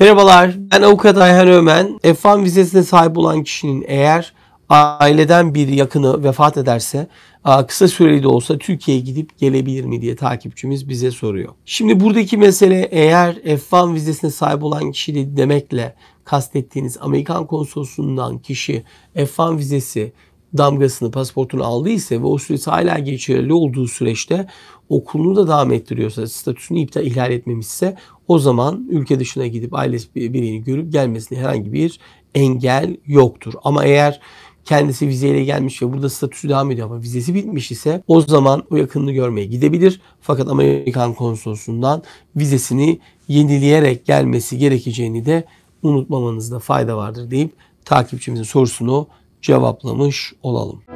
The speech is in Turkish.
Merhabalar, ben avukat Ayhan Ömen. F1 vizesine sahip olan kişinin eğer aileden bir yakını vefat ederse kısa süreli de olsa Türkiye'ye gidip gelebilir mi diye takipçimiz bize soruyor. Şimdi buradaki mesele eğer F1 vizesine sahip olan kişi demekle kastettiğiniz Amerikan konsolosundan kişi F1 vizesi damgasını, pasaportunu aldıysa ve o süresi hala geçerli olduğu süreçte okulunu da devam ettiriyorsa, statüsünü iptal ihlal etmemişse o zaman ülke dışına gidip ailesi birini görüp gelmesine herhangi bir engel yoktur. Ama eğer kendisi vizeyle gelmiş ve burada statüsü devam ediyor ama vizesi bitmiş ise o zaman o yakınını görmeye gidebilir. Fakat Amerikan konsolosundan vizesini yenileyerek gelmesi gerekeceğini de unutmamanızda fayda vardır deyip takipçimizin sorusunu cevaplamış olalım.